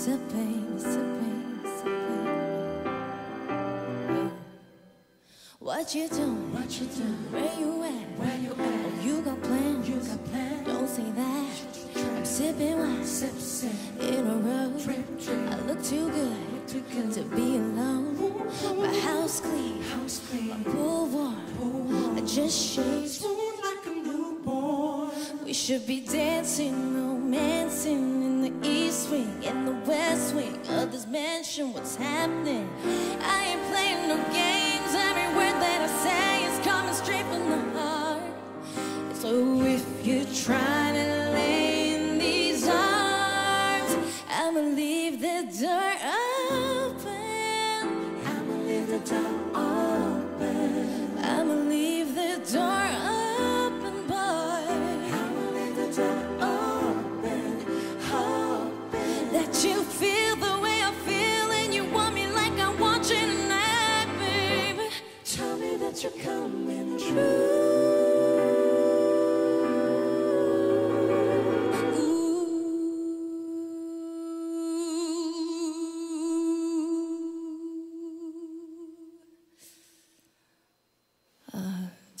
Miss up, baby, miss up, baby, miss up, baby. What you doing? What you doing? Where you at? Where you Oh, at? you got plans? You got plans? Don't say that. I'm sipping wine Sip, sip, in a row. drip, drip. I look too good Too good to be alone. My house clean, house clean. pool warm. I just shaved. Smooth like a newborn. We should be dancing, romancing in the east wing, and the west wing of this mansion. What's happening? I ain't playing no games. Every word that I say is coming straight from the heart. So if you're trying to lay in these arms, I'ma leave the door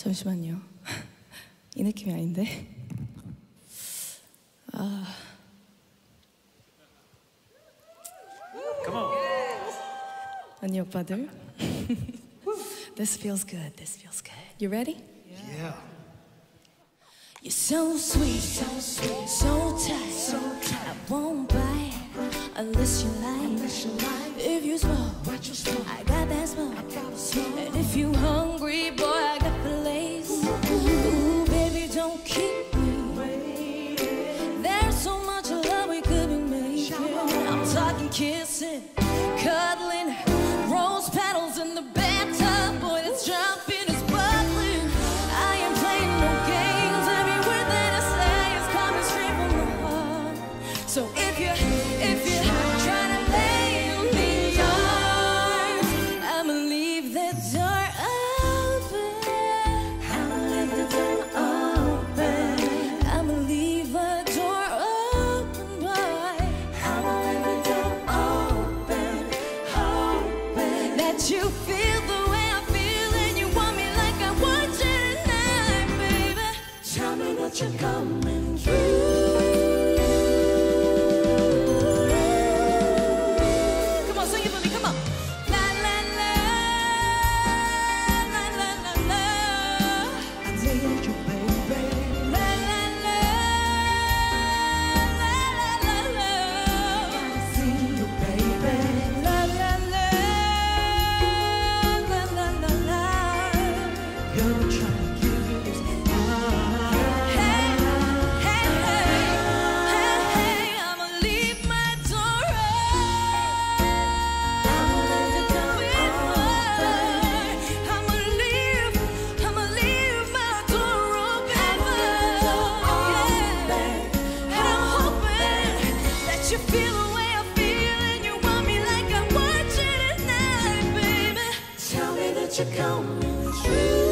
잠시만요. 이 느낌이 아닌데. Come on. 언니 오빠들. this feels good. This feels good. You ready? Yeah. You're so sweet, so sweet, so tight, So tight. I won't bite unless you like. Unless you like If you smoke, what you smoke. I got that smoke. Gotta smoke. And if you hungry, boy, I got the lace. Ooh, baby, don't keep me. There's so much love we could be making. I'm talking kissing, So if you, if you try to lay these arms, I'ma leave the door open. I'ma leave the door open. I'ma leave the door open, boy. I'ma leave the door open. Open. That you feel the way I feel and you want me like I want you tonight, baby. Tell me that you're coming you're coming through.